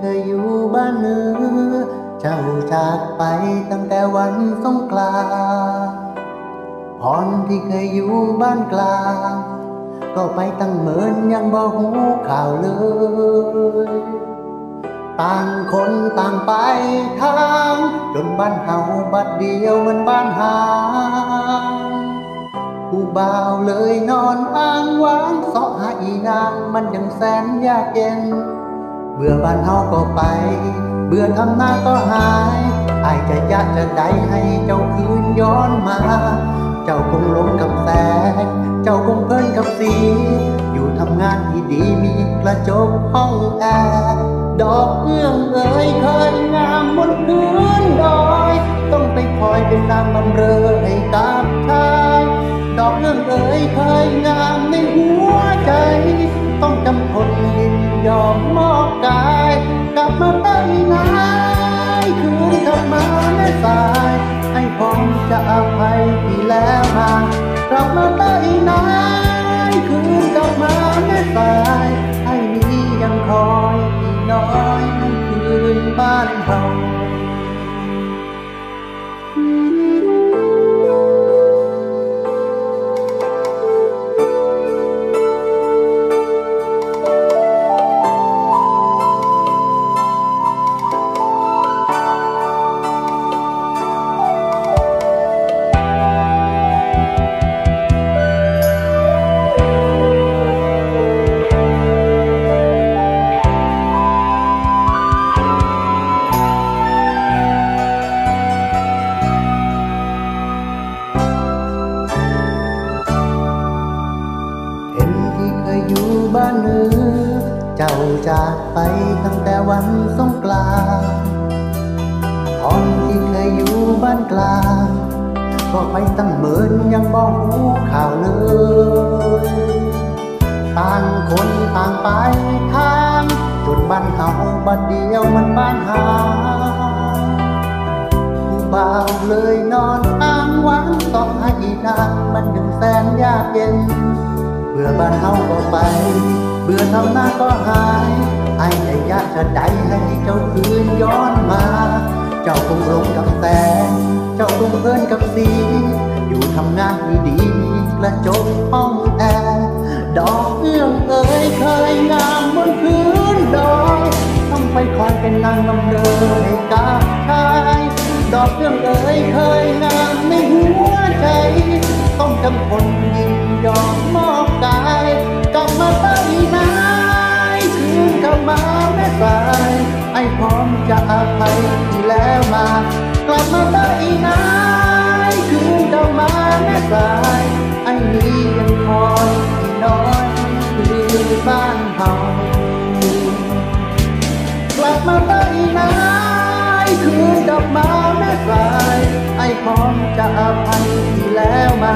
เคยอยู่บ้านเนื้อ เจ้าจากไปตั้งแต่วันสงกรานพรที่เคยอยู่บ้านกลาง ก็ไปตั้งเหมือนยังบ่หูข่าวเลย ต่างคนต่างไปทาง จนบ้านเฮาบัดเดียวมันบ้านหางผู้บ่าวเลยนอนอ้างว้างสอหาอีนางมันยังแสนยากเย็น เบื่อบ้านเฮาก็ไป เบื่อทำหน้าก็หายอายจะยากจะได้ให้เจ้าคืนย้อนมา เจ้าคงลงกับแสง เจ้าคงเพลินกับสี อยู่ทำงานที่ดีมีกระจกห้องแอร์ดอกเอื้องเอ๋ยเคยงามบนพื้นดอย ต้องไปคอยเป็นนางบำเรอให้กับชายดอกเอื้องเอ๋ยเคยงามในหัวใจ ต้องจำ ยอมมอบกาย กลับมาตั้งนายคืนกลับมาแม่สาย ให้ผมจะอภัยที่แล้วมากลับมาตั้งนา บ้านเนื้อ เจ้าจากไปตั้งแต่วันสงกรานตอนที่เคยอยู่บ้านกลางก็ไปตั้งเหมือนยังบอกหูข่าวเลยต่างคนต่างไปทางจนบ้านเฮาบัดเดียวมันบ้านหาผู้บ่าวเลยนอนอ้างหวังต้องให้นางมันยังแสนยากเย็น บื่อบ้านเฮาก็ไป เบื่อเทำหน้าก็หายไอ้แต่ยากจะได้ให้เจ้าคืนย้อนมา เจ้าคงหลงกับแสงเจ้าคงเพลินกับสี อยู่ทำงานที่ดีมีกระจกห้องแอร์ดอกเอื้องเอ๋ยเคยงามบนพื้นดอยต้องไปคอยเป็นนางลำเดอให้กับชายดอกเอื้องเอ๋ยเคยงาม พร้อมจะอภัยที่แล้วมา กลับมาตั้นายคืนกลับมาแม่สายไอ้นี้ยังคอยที่น้อยคือบ้านเฮากลับมาได้นายคืนกลับมาแม่สาย ไอ้พร้อมจะอภัยที่แล้วมา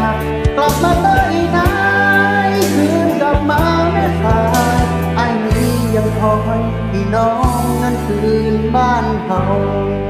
好后